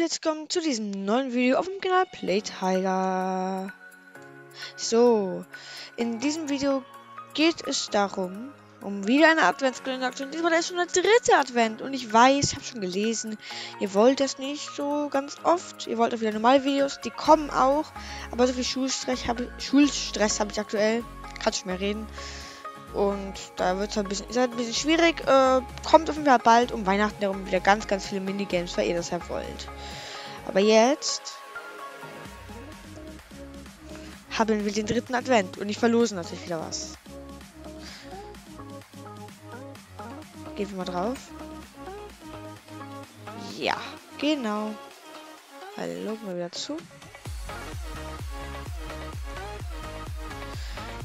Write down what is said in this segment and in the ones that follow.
herzlich willkommen zu diesem neuen Video auf dem Kanal Playtiger. So, in diesem Video geht es darum, um wieder eine Adventskalender und diesmal ist schon der dritte Advent und ich weiß, ich habe schon gelesen, ihr wollt das nicht so ganz oft, ihr wollt auch wieder normale Videos, die kommen auch, aber so viel Schulstress habe Schulstress habe ich aktuell, kann ich mehr reden. Und da wird es ein bisschen, halt ein bisschen schwierig. Äh, kommt auf jeden Fall bald um Weihnachten herum wieder ganz, ganz viele Minigames, weil ihr das ja wollt. Aber jetzt haben wir den dritten Advent und ich verlose natürlich wieder was. Gehen wir mal drauf. Ja, genau. Hallo, mal wieder zu.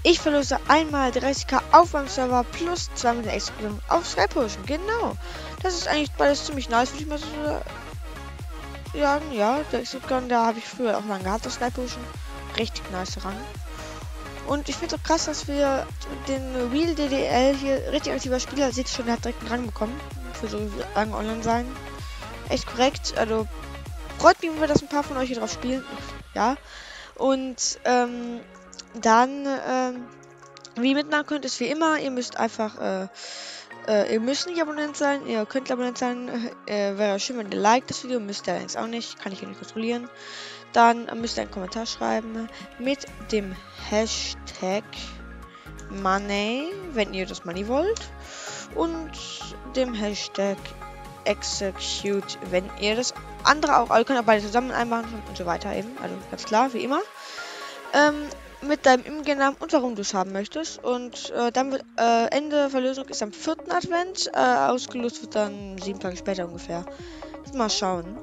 Ich verlose einmal 30k auf meinem Server plus 2 mit der Explosion auf Sky Potion. Genau. Das ist eigentlich beides ziemlich nice, würde ich mal so sagen. Ja, der Explosion, da habe ich früher auch lange gehabt, das Sky Potion. Richtig nice Rang. Und ich finde es auch krass, dass wir den Real DDL hier richtig aktiver Spieler seht schon, der hat direkt einen Rang bekommen. Für so lange online sein. Echt korrekt. Also freut mich, wenn wir das ein paar von euch hier drauf spielen. Ja. Und ähm, dann, ähm, wie mitmachen könnt, ist wie immer, ihr müsst einfach, äh, äh, ihr müsst nicht Abonnent sein, ihr könnt Abonnent sein, äh, wäre schön, wenn ihr liked das Video, müsst ihr allerdings auch nicht, kann ich hier nicht kontrollieren. Dann müsst ihr einen Kommentar schreiben mit dem Hashtag Money, wenn ihr das Money wollt. Und dem Hashtag Execute, wenn ihr das andere auch, also könnt ihr beide zusammen einmachen und so weiter eben. Also ganz klar, wie immer. Ähm, mit deinem Imgenamen und warum du es haben möchtest. Und äh, dann wird äh, Ende Verlösung ist am 4. Advent. Äh, ausgelost wird dann sieben Tage später ungefähr. Mal schauen.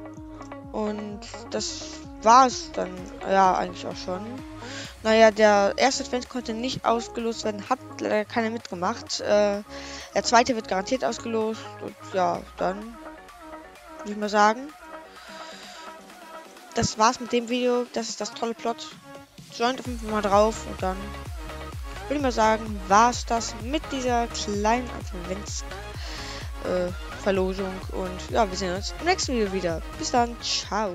Und das war es dann ja eigentlich auch schon. Naja, der erste Advent konnte nicht ausgelost werden, hat leider keiner mitgemacht. Äh, der zweite wird garantiert ausgelost. Und ja, dann würde ich mal sagen. Das war's mit dem Video. Das ist das tolle Plot joint auf jeden Fall mal drauf und dann würde ich mal sagen, war es das mit dieser kleinen Advents-Verlosung. Äh, und ja, wir sehen uns im nächsten Video wieder. Bis dann, ciao.